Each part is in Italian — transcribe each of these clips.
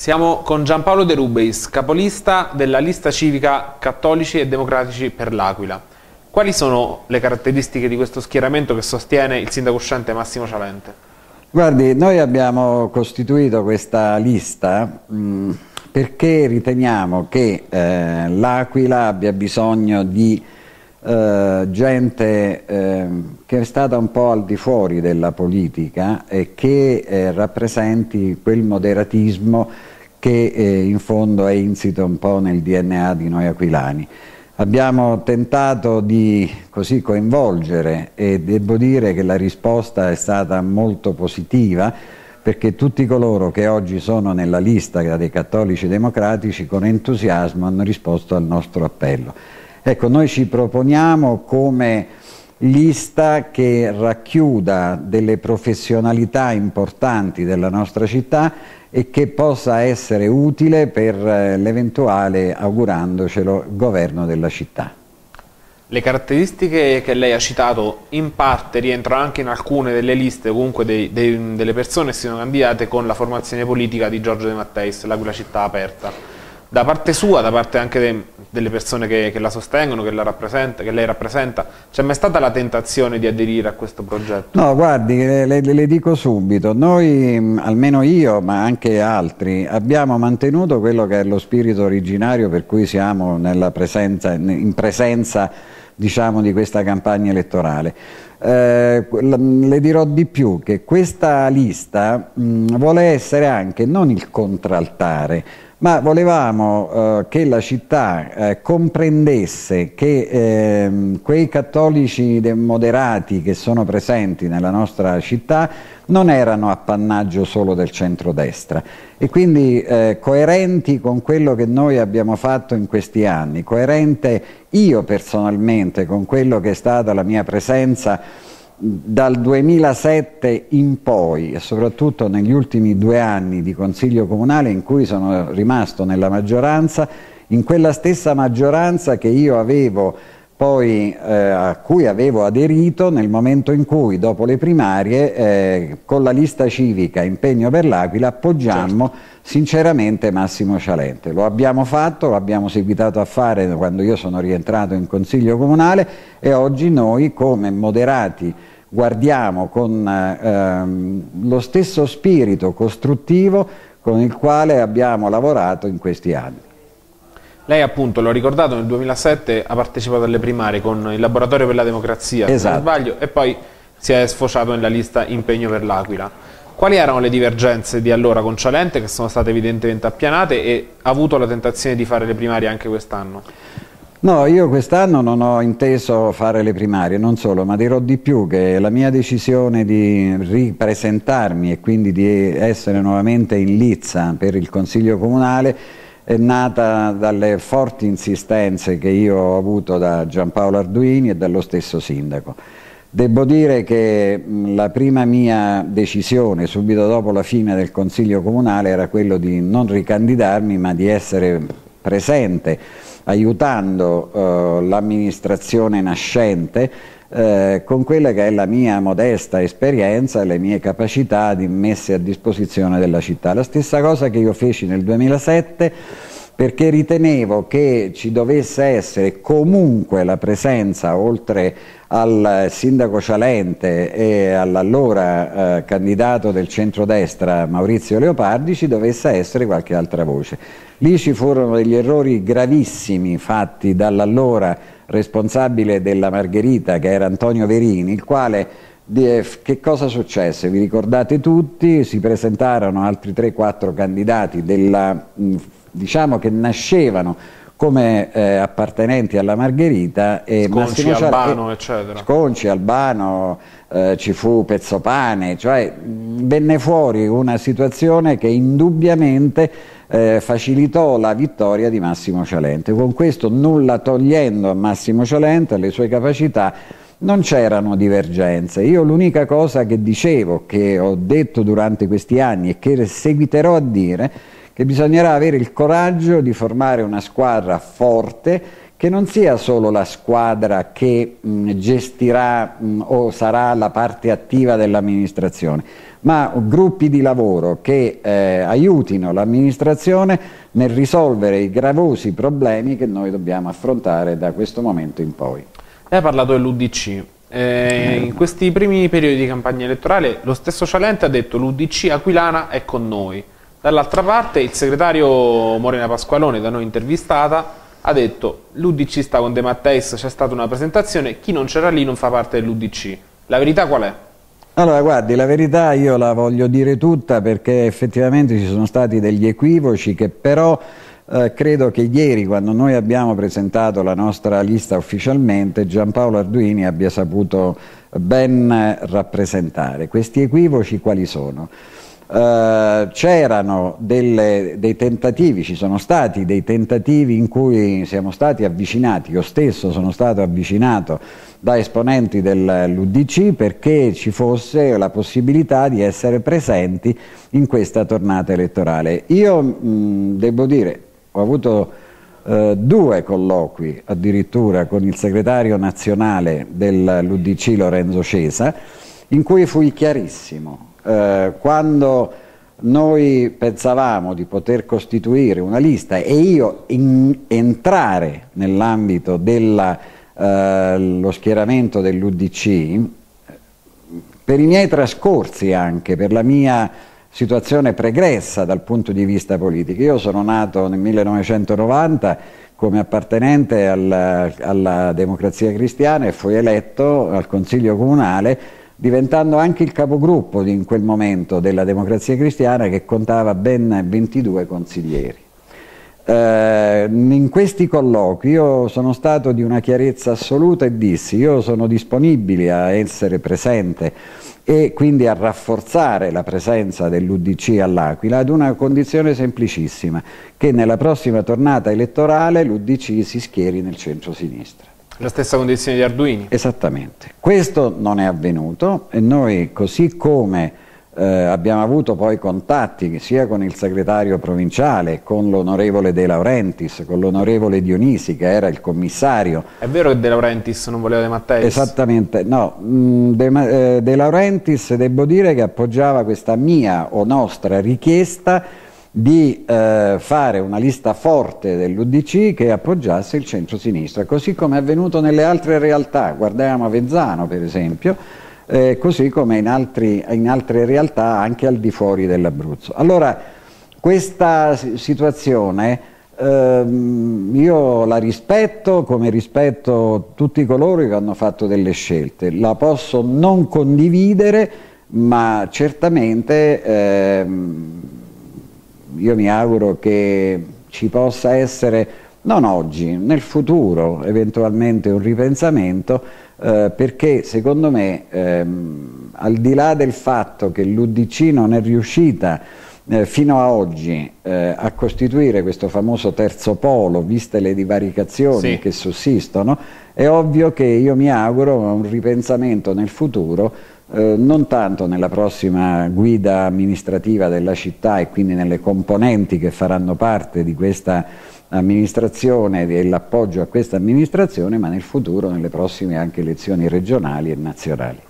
Siamo con Giampaolo De Rubeis, capolista della lista civica Cattolici e Democratici per l'Aquila. Quali sono le caratteristiche di questo schieramento che sostiene il sindaco uscente Massimo Cialente? Guardi, noi abbiamo costituito questa lista mh, perché riteniamo che eh, l'Aquila abbia bisogno di eh, gente eh, che è stata un po' al di fuori della politica e che eh, rappresenti quel moderatismo che eh, in fondo è insito un po' nel DNA di noi aquilani. Abbiamo tentato di così coinvolgere e devo dire che la risposta è stata molto positiva perché tutti coloro che oggi sono nella lista dei cattolici democratici con entusiasmo hanno risposto al nostro appello. Ecco, noi ci proponiamo come lista che racchiuda delle professionalità importanti della nostra città e che possa essere utile per eh, l'eventuale, augurandocelo, governo della città. Le caratteristiche che lei ha citato in parte rientrano anche in alcune delle liste, comunque dei, dei, delle persone che si sono candidate con la formazione politica di Giorgio De Matteis, l'Aquila Città Aperta da parte sua, da parte anche de, delle persone che, che, la sostengono, che, la rappresenta, che lei rappresenta, c'è mai stata la tentazione di aderire a questo progetto? No, guardi, le, le, le, dico subito, noi, almeno io, ma anche altri, abbiamo mantenuto quello che è lo spirito originario per cui siamo presenza, in presenza diciamo, di questa campagna elettorale. Eh, le dirò di più che questa lista mh, vuole essere anche non il contraltare, ma volevamo eh, che la città eh, comprendesse che eh, quei cattolici moderati che sono presenti nella nostra città non erano appannaggio solo del centrodestra. E quindi eh, coerenti con quello che noi abbiamo fatto in questi anni, coerente io personalmente con quello che è stata la mia presenza dal 2007 in poi e soprattutto negli ultimi due anni di Consiglio Comunale in cui sono rimasto nella maggioranza, in quella stessa maggioranza che io avevo poi eh, a cui avevo aderito nel momento in cui dopo le primarie eh, con la lista civica Impegno per l'Aquila appoggiammo certo. sinceramente Massimo Cialente. Lo abbiamo fatto, lo abbiamo seguitato a fare quando io sono rientrato in Consiglio Comunale e oggi noi come moderati guardiamo con ehm, lo stesso spirito costruttivo con il quale abbiamo lavorato in questi anni. Lei appunto, l'ho ricordato, nel 2007 ha partecipato alle primarie con il Laboratorio per la Democrazia, esatto. se non esatto. sbaglio, e poi si è sfociato nella lista Impegno per l'Aquila. Quali erano le divergenze di allora con Cialente che sono state evidentemente appianate e ha avuto la tentazione di fare le primarie anche quest'anno? No, io quest'anno non ho inteso fare le primarie, non solo, ma dirò di più che la mia decisione di ripresentarmi e quindi di essere nuovamente in lizza per il Consiglio Comunale è nata dalle forti insistenze che io ho avuto da Giampaolo Arduini e dallo stesso sindaco. Devo dire che la prima mia decisione subito dopo la fine del Consiglio Comunale era quello di non ricandidarmi ma di essere presente aiutando eh, l'amministrazione nascente eh, con quella che è la mia modesta esperienza e le mie capacità di messe a disposizione della città. La stessa cosa che io feci nel 2007 perché ritenevo che ci dovesse essere comunque la presenza, oltre al sindaco Cialente e all'allora eh, candidato del centrodestra Maurizio Leopardi, ci dovesse essere qualche altra voce. Lì ci furono degli errori gravissimi fatti dall'allora responsabile della Margherita, che era Antonio Verini, il quale che cosa successe? Vi ricordate tutti, si presentarono altri 3-4 candidati della diciamo che nascevano come eh, appartenenti alla Margherita e Sconci, Massimo Albano, e, eccetera. Sconci, Albano, eh, ci fu Pezzopane, cioè venne fuori una situazione che indubbiamente eh, facilitò la vittoria di Massimo Cialente. Con questo nulla togliendo a Massimo Cialente, alle sue capacità, non c'erano divergenze. Io l'unica cosa che dicevo, che ho detto durante questi anni e che seguiterò a dire, che bisognerà avere il coraggio di formare una squadra forte che non sia solo la squadra che mh, gestirà mh, o sarà la parte attiva dell'amministrazione, ma gruppi di lavoro che eh, aiutino l'amministrazione nel risolvere i gravosi problemi che noi dobbiamo affrontare da questo momento in poi. Lei ha parlato dell'UDC. Eh, in questi primi periodi di campagna elettorale lo stesso Cialente ha detto l'UDC aquilana è con noi. Dall'altra parte il segretario Morena Pasqualone, da noi intervistata, ha detto l'UDC sta con De Matteis, c'è stata una presentazione, chi non c'era lì non fa parte dell'UDC. La verità qual è? Allora, guardi, la verità io la voglio dire tutta perché effettivamente ci sono stati degli equivoci che però eh, credo che ieri, quando noi abbiamo presentato la nostra lista ufficialmente, Giampaolo Arduini abbia saputo ben rappresentare. Questi equivoci quali sono? Uh, c'erano dei tentativi, ci sono stati dei tentativi in cui siamo stati avvicinati, io stesso sono stato avvicinato da esponenti dell'UDC perché ci fosse la possibilità di essere presenti in questa tornata elettorale. Io mh, devo dire, ho avuto uh, due colloqui addirittura con il segretario nazionale dell'UDC Lorenzo Cesa in cui fui chiarissimo eh, quando noi pensavamo di poter costituire una lista e io entrare nell'ambito dello eh, schieramento dell'UDC, per i miei trascorsi anche, per la mia situazione pregressa dal punto di vista politico. Io sono nato nel 1990 come appartenente alla, alla democrazia cristiana e fui eletto al Consiglio Comunale diventando anche il capogruppo in quel momento della Democrazia Cristiana che contava ben 22 consiglieri. Eh, in questi colloqui io sono stato di una chiarezza assoluta e dissi io sono disponibile a essere presente e quindi a rafforzare la presenza dell'Udc all'Aquila ad una condizione semplicissima, che nella prossima tornata elettorale l'Udc si schieri nel centro-sinistra. La stessa condizione di Arduini. Esattamente. Questo non è avvenuto e noi così come eh, abbiamo avuto poi contatti sia con il segretario provinciale, con l'onorevole De Laurentiis, con l'onorevole Dionisi che era il commissario. È vero che De Laurentiis non voleva De Matteis? Esattamente, no. Mm, De, eh, De Laurentiis devo dire che appoggiava questa mia o nostra richiesta di eh, fare una lista forte dell'UDC che appoggiasse il centro-sinistra, così come è avvenuto nelle altre realtà, guardiamo Avezzano per esempio, eh, così come in, altri, in, altre realtà anche al di fuori dell'Abruzzo. Allora, questa situazione ehm, io la rispetto come rispetto tutti coloro che hanno fatto delle scelte, la posso non condividere, ma certamente... Ehm, io mi auguro che ci possa essere, non oggi, nel futuro eventualmente un ripensamento, eh, perché secondo me ehm, al di là del fatto che l'UDC non è riuscita eh, fino a oggi eh, a costituire questo famoso terzo polo, viste le divaricazioni sì. che sussistono, è ovvio che io mi auguro un ripensamento nel futuro eh, non tanto nella prossima guida amministrativa della città e quindi nelle componenti che faranno parte di questa amministrazione e l'appoggio a questa amministrazione, ma nel futuro nelle prossime anche elezioni regionali e nazionali.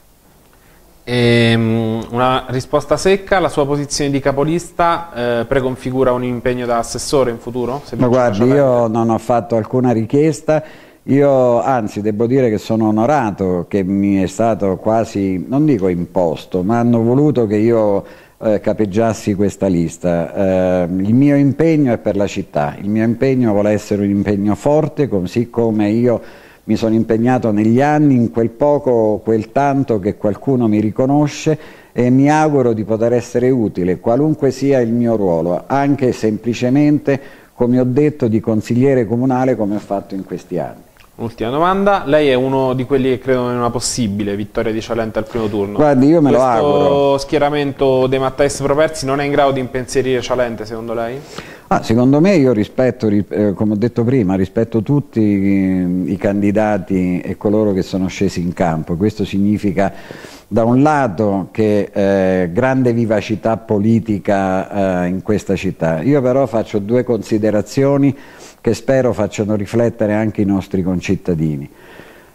E, um, una risposta secca, la sua posizione di capolista eh, preconfigura un impegno da assessore in futuro? Ma guardi, io non ho fatto alcuna richiesta io anzi devo dire che sono onorato che mi è stato quasi, non dico imposto, ma hanno voluto che io eh, capeggiassi questa lista. Eh, il mio impegno è per la città, il mio impegno vuole essere un impegno forte, così come io mi sono impegnato negli anni in quel poco, quel tanto che qualcuno mi riconosce e mi auguro di poter essere utile, qualunque sia il mio ruolo, anche semplicemente, come ho detto, di consigliere comunale come ho fatto in questi anni. Ultima domanda, lei è uno di quelli che credono in una possibile vittoria di Cialente al primo turno. Guardi, io me Questo lo auguro. schieramento De Mattais Properzi non è in grado di impensierire Cialente secondo lei? Ah, secondo me io rispetto, eh, come ho detto prima, rispetto tutti i, i candidati e coloro che sono scesi in campo. Questo significa da un lato che eh, grande vivacità politica eh, in questa città. Io però faccio due considerazioni che spero facciano riflettere anche i nostri concittadini.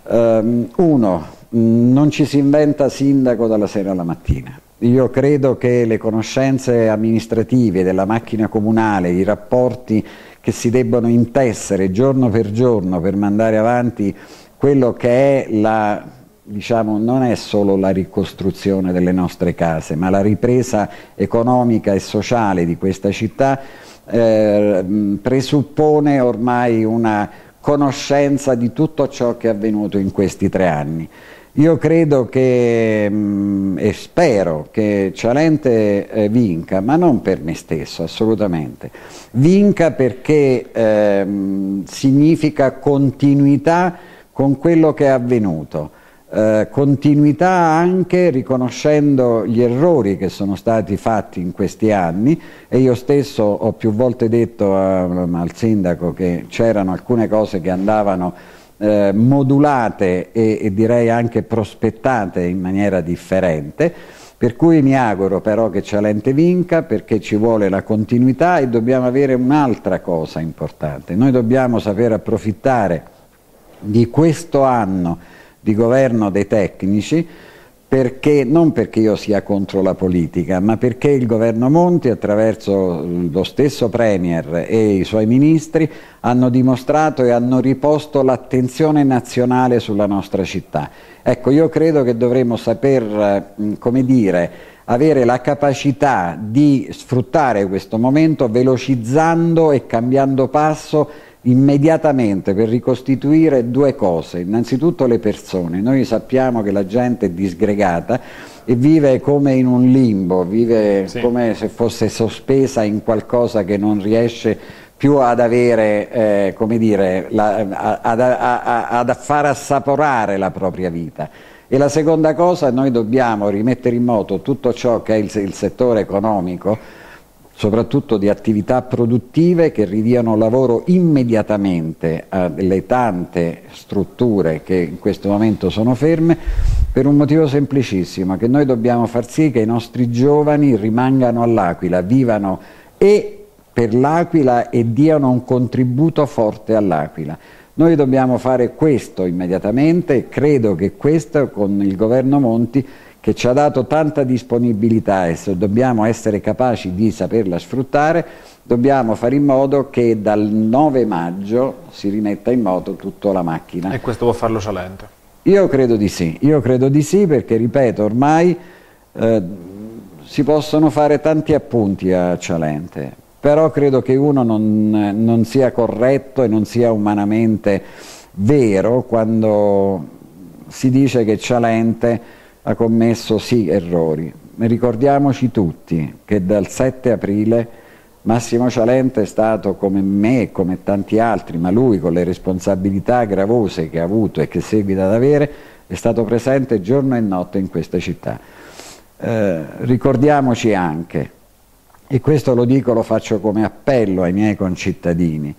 Um, uno, non ci si inventa sindaco dalla sera alla mattina. Io credo che le conoscenze amministrative della macchina comunale, i rapporti che si debbono intessere giorno per giorno per mandare avanti quello che è la, diciamo, non è solo la ricostruzione delle nostre case, ma la ripresa economica e sociale di questa città, eh, presuppone ormai una conoscenza di tutto ciò che è avvenuto in questi tre anni. Io credo che mh, mm, e spero che Cialente eh, vinca, ma non per me stesso, assolutamente. Vinca perché eh, significa continuità con quello che è avvenuto. Eh, continuità anche riconoscendo gli errori che sono stati fatti in questi anni e io stesso ho più volte detto a, al sindaco che c'erano alcune cose che andavano eh, modulate e, e direi anche prospettate in maniera differente. Per cui mi auguro però che Cialente vinca perché ci vuole la continuità e dobbiamo avere un'altra cosa importante. Noi dobbiamo saper approfittare di questo anno di governo dei tecnici perché, non perché io sia contro la politica, ma perché il governo Monti attraverso lo stesso Premier e i suoi ministri hanno dimostrato e hanno riposto l'attenzione nazionale sulla nostra città. Ecco, io credo che dovremmo saper, come dire, avere la capacità di sfruttare questo momento velocizzando e cambiando passo immediatamente per ricostituire due cose, innanzitutto le persone, noi sappiamo che la gente è disgregata e vive come in un limbo, vive sì. come se fosse sospesa in qualcosa che non riesce più ad avere, eh, come dire, la, ad, ad, ad far assaporare la propria vita. E la seconda cosa, noi dobbiamo rimettere in moto tutto ciò che è il, il settore economico, soprattutto di attività produttive che ridiano lavoro immediatamente alle tante strutture che in questo momento sono ferme per un motivo semplicissimo, che noi dobbiamo far sì che i nostri giovani rimangano all'Aquila, vivano e per l'Aquila e diano un contributo forte all'Aquila. Noi dobbiamo fare questo immediatamente e credo che questo con il governo Monti che ci ha dato tanta disponibilità e se dobbiamo essere capaci di saperla sfruttare, dobbiamo fare in modo che dal 9 maggio si rimetta in moto tutta la macchina. E questo può farlo Cialente? Io credo di sì, io credo di sì perché, ripeto, ormai eh, si possono fare tanti appunti a Cialente, però credo che uno non, non sia corretto e non sia umanamente vero quando si dice che Cialente ha commesso sì errori. Ricordiamoci tutti che dal 7 aprile Massimo Cialente è stato come me e come tanti altri, ma lui con le responsabilità gravose che ha avuto e che seguita ad avere, è stato presente giorno e notte in questa città. Eh, ricordiamoci anche, e questo lo dico, lo faccio come appello ai miei concittadini,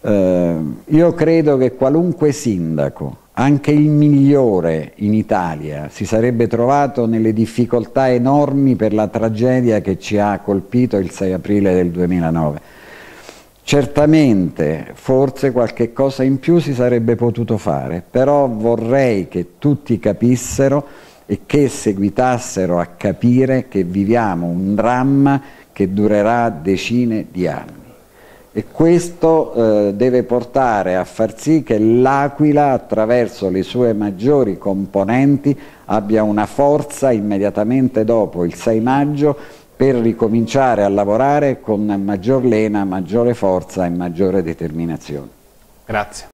eh, io credo che qualunque sindaco anche il migliore in Italia si sarebbe trovato nelle difficoltà enormi per la tragedia che ci ha colpito il 6 aprile del 2009. Certamente, forse qualche cosa in più si sarebbe potuto fare, però vorrei che tutti capissero e che seguitassero a capire che viviamo un dramma che durerà decine di anni e questo eh, deve portare a far sì che l'Aquila attraverso le sue maggiori componenti abbia una forza immediatamente dopo il 6 maggio per ricominciare a lavorare con maggior lena, maggiore forza e maggiore determinazione. Grazie.